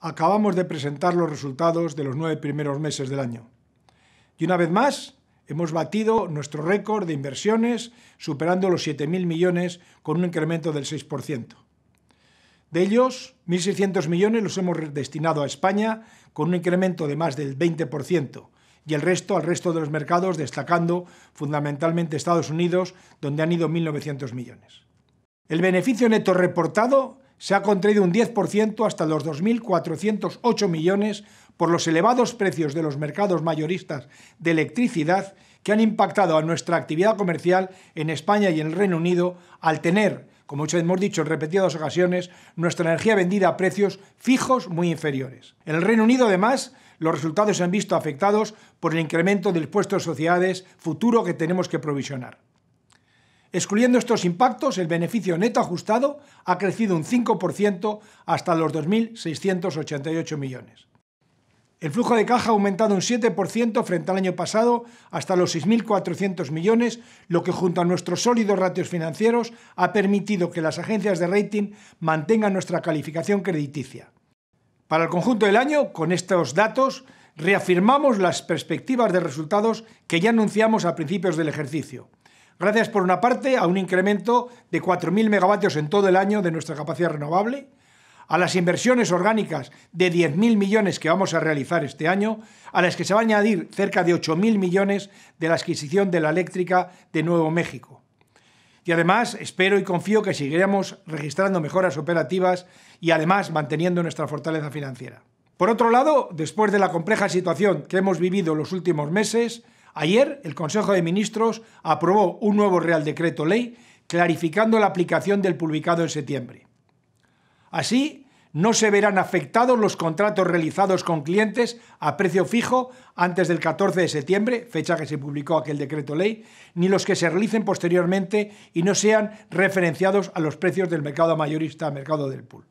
acabamos de presentar los resultados de los nueve primeros meses del año. Y una vez más, hemos batido nuestro récord de inversiones, superando los 7.000 millones con un incremento del 6%. De ellos, 1.600 millones los hemos destinado a España con un incremento de más del 20% y el resto al resto de los mercados, destacando fundamentalmente Estados Unidos, donde han ido 1.900 millones. El beneficio neto reportado se ha contraído un 10% hasta los 2.408 millones por los elevados precios de los mercados mayoristas de electricidad que han impactado a nuestra actividad comercial en España y en el Reino Unido al tener, como hemos dicho en repetidas ocasiones, nuestra energía vendida a precios fijos muy inferiores. En el Reino Unido, además, los resultados se han visto afectados por el incremento del impuesto de sociedades futuro que tenemos que provisionar. Excluyendo estos impactos, el beneficio neto ajustado ha crecido un 5% hasta los 2.688 millones. El flujo de caja ha aumentado un 7% frente al año pasado hasta los 6.400 millones, lo que junto a nuestros sólidos ratios financieros ha permitido que las agencias de rating mantengan nuestra calificación crediticia. Para el conjunto del año, con estos datos, reafirmamos las perspectivas de resultados que ya anunciamos a principios del ejercicio gracias por una parte a un incremento de 4.000 megavatios en todo el año de nuestra capacidad renovable, a las inversiones orgánicas de 10.000 millones que vamos a realizar este año, a las que se va a añadir cerca de 8.000 millones de la adquisición de la eléctrica de Nuevo México. Y además espero y confío que seguiremos registrando mejoras operativas y además manteniendo nuestra fortaleza financiera. Por otro lado, después de la compleja situación que hemos vivido los últimos meses, Ayer el Consejo de Ministros aprobó un nuevo Real Decreto Ley clarificando la aplicación del publicado en septiembre. Así, no se verán afectados los contratos realizados con clientes a precio fijo antes del 14 de septiembre, fecha que se publicó aquel decreto ley, ni los que se realicen posteriormente y no sean referenciados a los precios del mercado mayorista, mercado del pool.